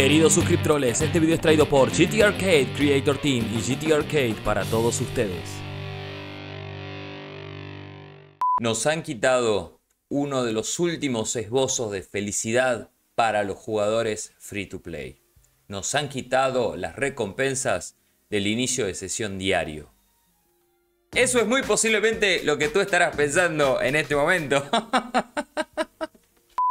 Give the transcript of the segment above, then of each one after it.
Queridos suscriptores, este video es traído por GT Arcade Creator Team y GT Arcade para todos ustedes. Nos han quitado uno de los últimos esbozos de felicidad para los jugadores free to play. Nos han quitado las recompensas del inicio de sesión diario. Eso es muy posiblemente lo que tú estarás pensando en este momento.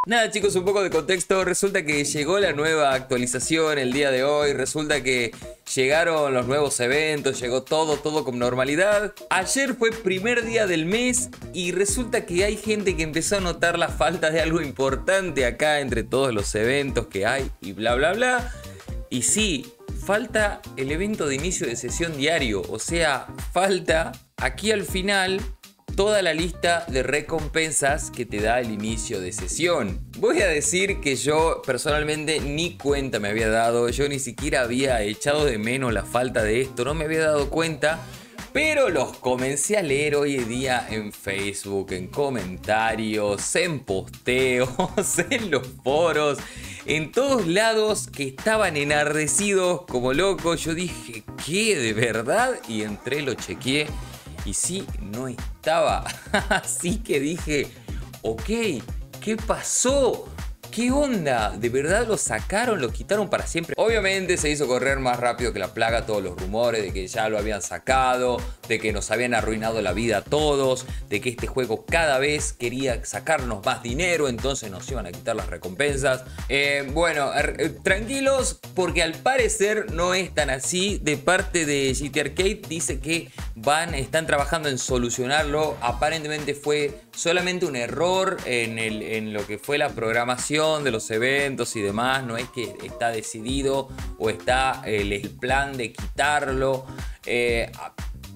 Nada chicos, un poco de contexto. Resulta que llegó la nueva actualización el día de hoy. Resulta que llegaron los nuevos eventos, llegó todo, todo con normalidad. Ayer fue primer día del mes y resulta que hay gente que empezó a notar la falta de algo importante acá entre todos los eventos que hay y bla bla bla. Y sí, falta el evento de inicio de sesión diario. O sea, falta aquí al final toda la lista de recompensas que te da el inicio de sesión. Voy a decir que yo personalmente ni cuenta me había dado, yo ni siquiera había echado de menos la falta de esto, no me había dado cuenta. Pero los comencé a leer hoy en día en Facebook, en comentarios, en posteos, en los foros, en todos lados que estaban enardecidos como locos. Yo dije, ¿qué? ¿De verdad? Y entré, lo chequeé sí, no estaba. Así que dije, ok, ¿qué pasó? ¿Qué onda? ¿De verdad lo sacaron? ¿Lo quitaron para siempre? Obviamente se hizo correr más rápido que la plaga todos los rumores de que ya lo habían sacado, de que nos habían arruinado la vida a todos, de que este juego cada vez quería sacarnos más dinero, entonces nos iban a quitar las recompensas. Eh, bueno, er, eh, tranquilos, porque al parecer no es tan así. De parte de GT Arcade dice que van, están trabajando en solucionarlo. Aparentemente fue solamente un error en, lo que fue la programación de los eventos y demás, no es que está decidido o está el, plan de quitarlo. Eh,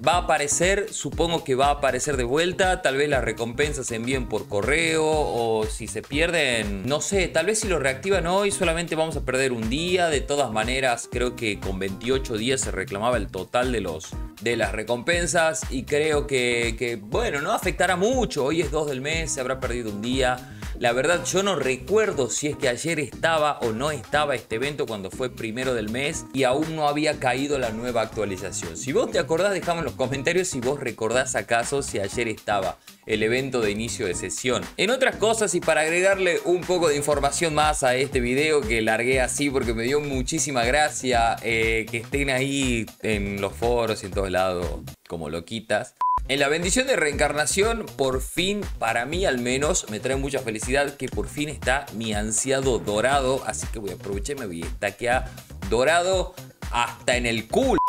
va a aparecer, supongo que va a aparecer de vuelta, tal vez las recompensas se envíen por correo o si se pierden, no sé, tal vez si lo reactivan hoy solamente vamos a perder un día, de todas maneras creo que con 28 días se reclamaba el total de, los, de las recompensas y creo que, bueno, no afectará mucho, hoy es 2 del mes, se habrá perdido un día. La verdad yo no recuerdo si es que ayer estaba o no estaba este evento cuando fue primero del mes y aún no había caído la nueva actualización. Si vos te acordás, dejame comentarios si vos recordás acaso si ayer estaba el evento de inicio de sesión. En otras cosas y para agregarle un poco de información más a este video que largué así porque me dio muchísima gracia eh, que estén ahí en los foros y en todos lados como loquitas. En la bendición de reencarnación, por fin, para mí al menos, me trae mucha felicidad que por fin está mi ansiado dorado. Así que voy a aprovecharme, voy a dorado hasta en el culo.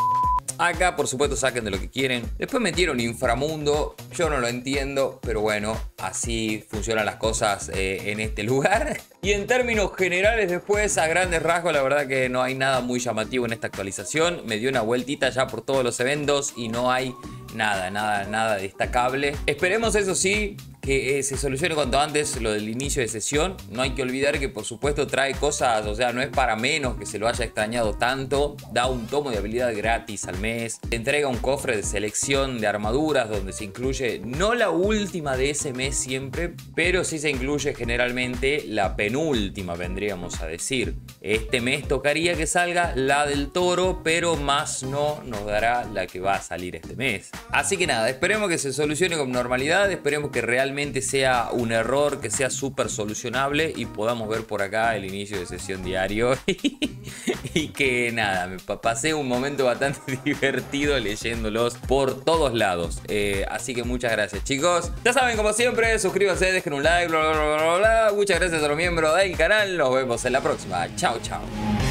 Acá, por supuesto, saquen de lo que quieren. Después metieron inframundo. Yo no lo entiendo, pero bueno, así funcionan las cosas eh, en este lugar. Y en términos generales, después, a grandes rasgos, la verdad que no hay nada muy llamativo en esta actualización. Me dio una vueltita ya por todos los eventos y no hay nada, nada, nada destacable. Esperemos, eso sí, que eh, se solucione cuanto antes lo del inicio de sesión. No hay que olvidar que por supuesto trae cosas, o sea, no es para menos que se lo haya extrañado tanto. Da un tomo de habilidad gratis al mes. Entrega un cofre de selección de armaduras donde se incluye no la última de ese mes siempre, pero sí se incluye generalmente la penúltima, vendríamos a decir. Este mes tocaría que salga la del toro, pero más no nos dará la que va a salir este mes. Así que nada, esperemos que se solucione con normalidad, esperemos que realmente sea un error que sea súper solucionable y podamos ver por acá el inicio de sesión diario. y que nada, me pasé un momento bastante divertido leyéndolos por todos lados. Eh, así que muchas gracias chicos. Ya saben, como siempre, suscríbanse, dejen un like, bla, bla, bla, bla, bla. Muchas gracias a los miembros del canal. Nos vemos en la próxima. Chao, chao.